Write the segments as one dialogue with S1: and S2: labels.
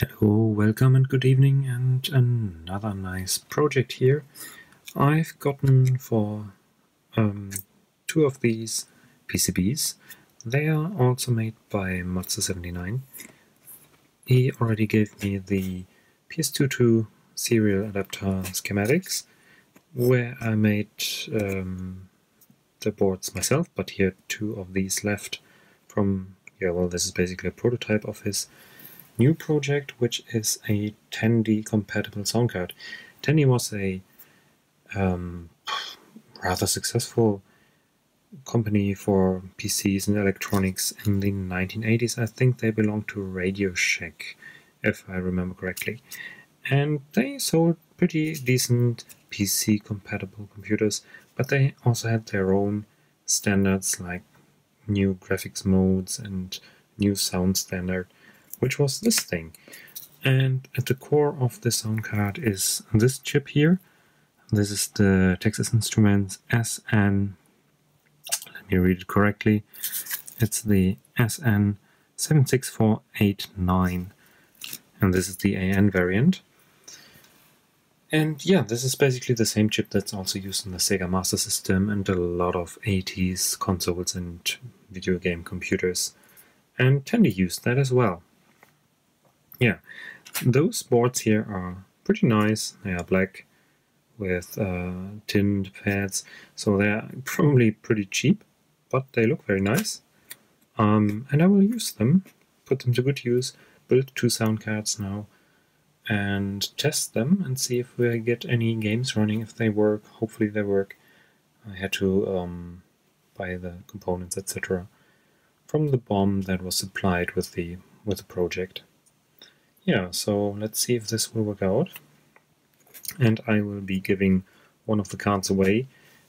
S1: Hello, welcome and good evening and another nice project here. I've gotten for um, two of these PCBs. They are also made by Matze79. He already gave me the PS22 serial adapter schematics where I made um, the boards myself, but here two of these left from, yeah, well, this is basically a prototype of his new project, which is a Tandy compatible sound card. Tandy was a um, rather successful company for PCs and electronics in the 1980s. I think they belonged to Radio Shack, if I remember correctly. And they sold pretty decent PC compatible computers, but they also had their own standards like new graphics modes and new sound standard which was this thing. And at the core of the sound card is this chip here. This is the Texas Instruments SN, let me read it correctly, it's the SN76489 and this is the AN variant. And yeah, this is basically the same chip that's also used in the Sega Master System and a lot of 80s consoles and video game computers. And Tandy used that as well yeah, those boards here are pretty nice. They are black with uh, tinned pads, so they're probably pretty cheap, but they look very nice. Um, and I will use them, put them to good use, build two sound cards now, and test them and see if we get any games running, if they work. Hopefully they work. I had to um, buy the components, etc., from the BOM that was supplied with the with the project. Yeah, so let's see if this will work out. And I will be giving one of the cards away,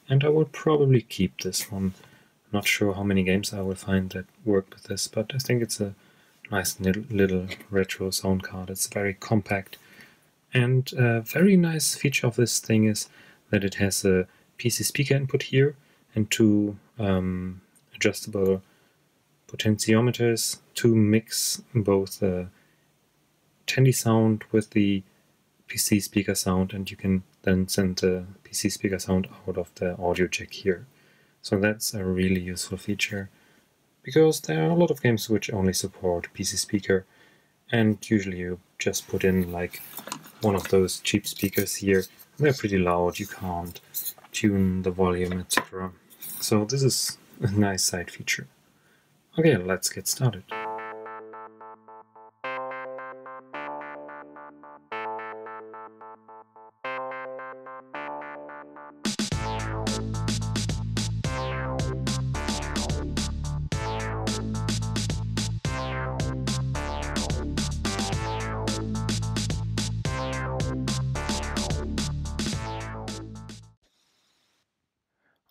S1: and I will probably keep this one. Not sure how many games I will find that work with this, but I think it's a nice little retro sound card. It's very compact. And a very nice feature of this thing is that it has a PC speaker input here and two um, adjustable potentiometers to mix both the Tandy sound with the PC speaker sound and you can then send the PC speaker sound out of the audio jack here. So that's a really useful feature because there are a lot of games which only support PC speaker and usually you just put in like one of those cheap speakers here. They're pretty loud, you can't tune the volume, etc. So this is a nice side feature. Okay, let's get started.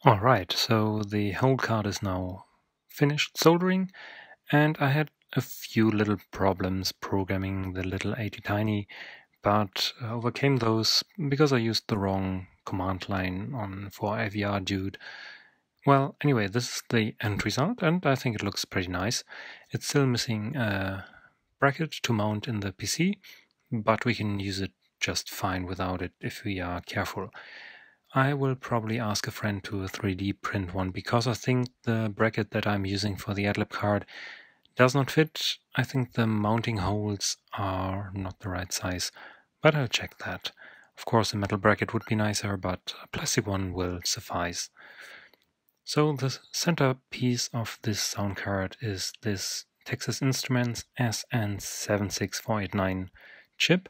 S1: Alright, so the whole card is now finished soldering and I had a few little problems programming the little ATtiny but overcame those because I used the wrong command line on for AVRDUDE. Well, anyway, this is the end result and I think it looks pretty nice. It's still missing a bracket to mount in the PC, but we can use it just fine without it if we are careful. I will probably ask a friend to 3D print one because I think the bracket that I'm using for the AdLib card does not fit. I think the mounting holes are not the right size, but I'll check that. Of course, a metal bracket would be nicer, but a plastic one will suffice. So the center piece of this sound card is this Texas Instruments SN76489 chip,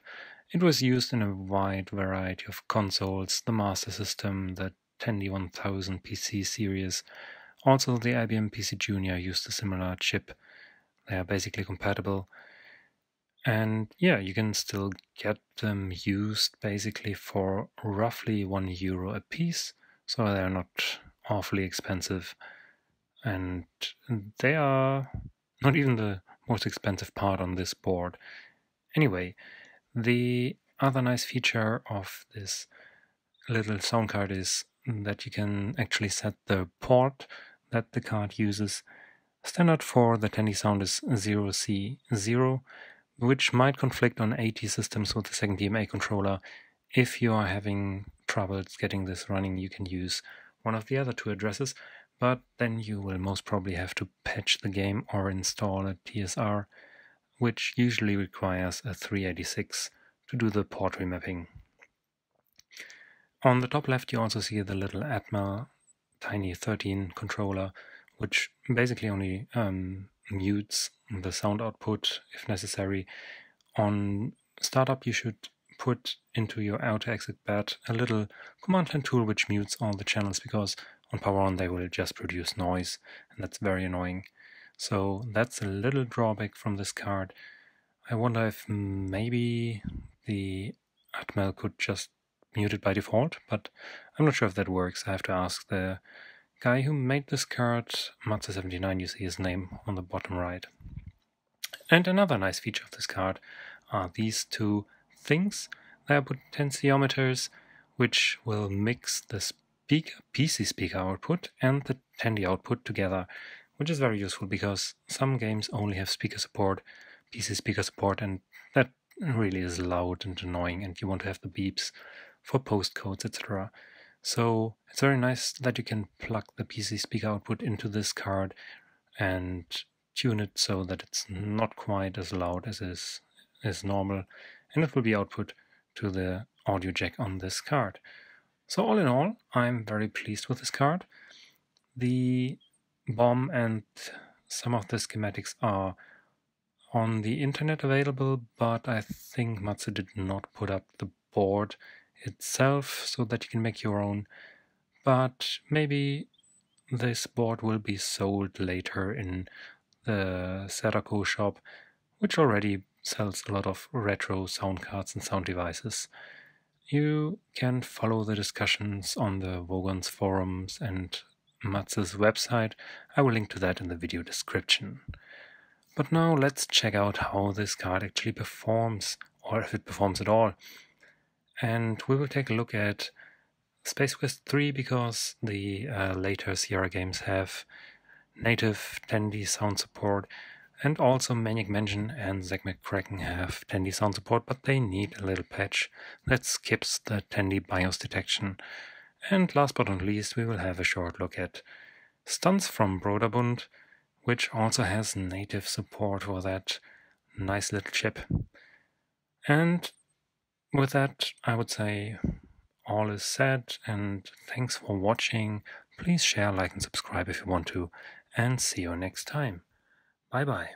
S1: it was used in a wide variety of consoles, the Master System, the Tandy 1000 PC series. Also, the IBM PC Junior used a similar chip. They are basically compatible. And yeah, you can still get them used basically for roughly one euro a piece. So they're not awfully expensive. And they are not even the most expensive part on this board. Anyway, the other nice feature of this little sound card is that you can actually set the port that the card uses. Standard for the Tandy sound is 0C0, which might conflict on AT systems with the second DMA controller. If you are having troubles getting this running, you can use one of the other two addresses, but then you will most probably have to patch the game or install a TSR, which usually requires a 386 to do the port remapping. On the top left, you also see the little Atmel Tiny 13 controller, which basically only um, mutes the sound output if necessary. On startup, you should put into your autoexec.bat a little command line tool which mutes all the channels because on power on they will just produce noise and that's very annoying. So that's a little drawback from this card. I wonder if maybe the Atmel could just mute it by default, but I'm not sure if that works. I have to ask the guy who made this card, Matze79, you see his name on the bottom right. And another nice feature of this card are these two things. They are potentiometers, which will mix the speaker, PC speaker output and the Tandy output together, which is very useful because some games only have speaker support, PC speaker support, and that really is loud and annoying, and you want to have the beeps for postcodes, etc. So it's very nice that you can plug the PC speaker output into this card and tune it so that it's not quite as loud as is as normal, and it will be output to the audio jack on this card. So all in all, I'm very pleased with this card. The BOM and some of the schematics are on the internet available, but I think Matze did not put up the board itself so that you can make your own. But maybe this board will be sold later in the Serdashop shop, which already sells a lot of retro sound cards and sound devices. You can follow the discussions on the Vogons forums and Matze's website. I will link to that in the video description. But now let's check out how this card actually performs, or if it performs at all and we will take a look at Space Quest 3 because the uh, later Sierra games have native Tandy sound support, and also Maniac Mansion and Zak McKracken have Tandy sound support, but they need a little patch that skips the Tandy BIOS detection. And last but not least, we will have a short look at Stunts from Broderbund, which also has native support for that nice little chip. And with that, I would say all is said, and thanks for watching. Please share, like, and subscribe if you want to, and see you next time. Bye bye.